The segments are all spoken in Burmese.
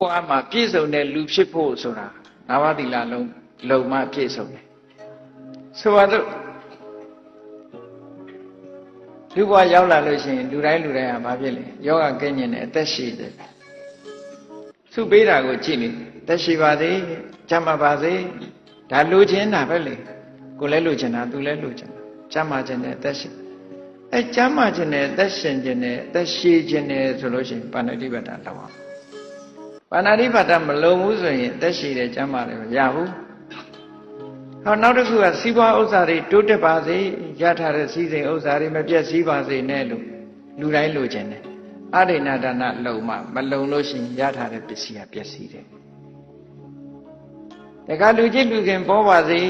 ဘဝမှာပြည့်စုံတဲ့လူဖြစ်ဖို့ဆိုတာငါးပါးသီလလုံးလုံမှပြည့်စုံတယ်ဆိုပါတော့လူဘဝရောက်လာလို့ရှိရင်လူတိုင်းလူတိုင်းဟာဘာဖြစ်လဲယောဂကင်းကျင်တယ်အသက်ရှိတယ်သူပေးတာကိုကြည့်နေသက်ရှိပါစေကျမ်းမာပါစေဒါလိုချင်တာပဲလေကိုလည်းလိုချင်တာသူလည်းလိုချင်တာကျမ်းမာခြင်းနဲ့အသက်ရှိအဲကျမ်းမာခြင်းနဲ့အသက်ရှင်ခြင်းနဲ့အသက်ရှိခြင်းနဲ့ဆိုလို့ရှိရင်ပါဏိတိပတ္တလောက်အောင် ပါဏာတိပါဒမလုံဘူးဆိုရင်အသက်ရှိတဲ့ကျမ်းမာတယ်မရဘူးဟောနောက်တစ်ခုကစီးပွားဥစ္စာတွေတိုးတက်ပါစေရထားတဲ့စီးစိမ်ဥစ္စာတွေမပြည့်စည်ပါစေနဲ့လို့လူတိုင်းလိုချင်တယ်အရိဏဒါနလုံမှမလုံလို့ရှိရင်ရထားတဲ့ပစ္စည်းကပျက်စီးတယ်တခါလူချင်းလူခင်ပေါ်ပါစေ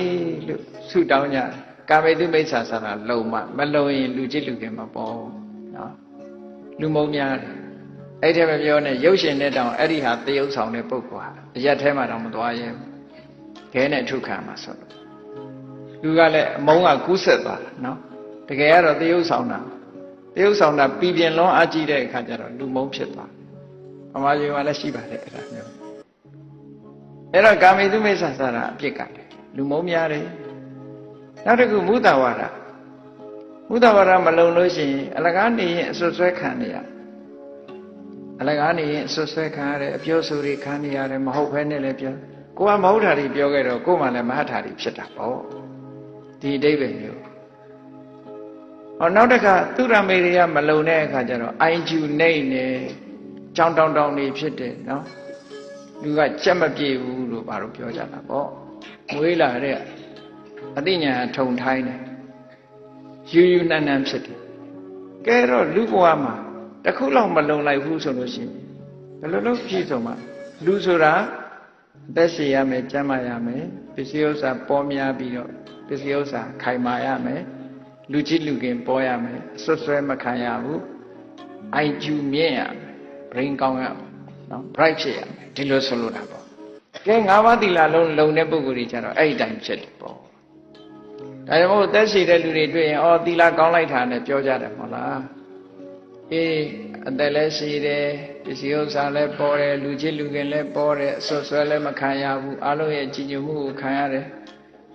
လို့ဆုတောင်းကြတယ်ကာမေတုမိစ္ဆာဆရာလုံမှမလုံရင်လူချင်းလူခင်မပေါ်နော်လူမုံများတယ် အဲ့ဒီမပြောနဲ့ရုပ်ရှင်နဲ့တောင်အဲ့ဒီဟာတယုတ်ဆောင်တဲ့ပုဂ္ဂိုလ်ဟာအရက်ထဲမှာတောင်မသွားရဲဘူးခဲနဲ့ထုခံမှာဆိုတော့လူကလည်းအမုန်းကကူးဆက်သွားတာနော်တကယ်ကတော့တယုတ်ဆောင်တာတယုတ်ဆောင်တာပြည်ပြင်းလွန်အားကြီးတဲ့အခါကျတော့လူမုန်းဖြစ်သွားပမာရှင်ကလည်းရှိပါတယ်အဲ့ဒါမျိုးအဲ့တော့ကာမိတုမိစ္ဆာစရာအပြစ်ကတယ်လူမုန်းများတယ်နောက်တစ်ခုမုဒဝါဒမုဒဝါဒမလုံလို့ရှိရင်အလကားနေရင်အဆွဆွဲခံနေရတယ် အလကားနေရင်ဆွဆွဲခံရတယ်အပြောဆိုတွေခံနေရတယ်မဟုတ်ဘဲနဲ့လည်းပြောကိုကမဟုတ်တာတွေပြောခဲ့တော့ကို့မှလည်းမဟုတ်တာတွေဖြစ်တာပေါ့ဒီအတိတ်ပဲမျိုးဟောနောက်တစ်ခါသူရမေတွေကမလုံတဲ့အခါကျတော့အိုင်ကျူနေနေကြောင်တောင်တောင်နေဖြစ်တယ်နော်လူကကြက်မပြေဘူးလို့ဘာလို့ပြောကြတာပေါ့မွေးလာတဲ့အသိဉာဏ်ထုံထိုင်းတယ်ယူယူနန်းနန်းဖြစ်တယ်ကဲတော့လူဘဝမှာ တခုလောက်မလုံလိုက်ဘူးဆိုလို့ရှိရင်ဘယ်လိုလုပ်ပြည့်စုံမှာလူဆိုတာအသက်ရှင်ရမယ်ကျန်းမာရမယ်ပစ္စည်းဥစ္စာပေါ်များပြီးတော့ပစ္စည်းဥစ္စာခိုင်မာရမယ်လူကြီးလူကင်ပေါ်ရမယ်အဆွဆွဲမခံရဘူးအိုင်ကျူမြင့်ရမယ် brain ကောင်းရမယ်နော် bright ဖြစ်ရမယ်ဒီလိုဆိုလိုတာပေါ့ကဲငါးပါးသီလလုံးလုံတဲ့ပုဂ္ဂိုလ်တွေကျတော့အဲ့ဒီတိုင်းဖြစ်တယ်ပေါ့ဒါကြောင့်မို့သက်ရှိတဲ့လူတွေတွေ့ရင်အော်သီလကောင်းလိုက်တာနဲ့ပြောကြတယ်မဟုတ်လား အေးအသက်လည်းရှိတယ်ပစ္စည်းဥစ္စာလည်းပေါ်တယ်လူချင်းလူခင်လည်းပေါ်တယ်အဆွဆွဲလည်းမခံရဘူးအလုံးရဲ့ကြည်ညိုမှုကိုခံရတယ်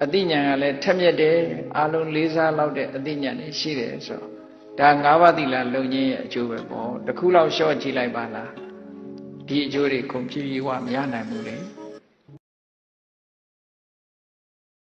အသိဉာဏ်ကလည်းထက်မြက်တယ်အလုံးလေးစားလောက်တဲ့အသိဉာဏ်တွေရှိတယ်ဆိုတော့ဒါ၅ပါးသီလလုံခြင်းရဲ့အကျိုးပဲပေါ့တခုလောက်ရှော့ကြည့်လိုက်ပါလားဒီအကျိုးတွေကုန်ပြည့်ဝမရနိုင်ဘူးလေ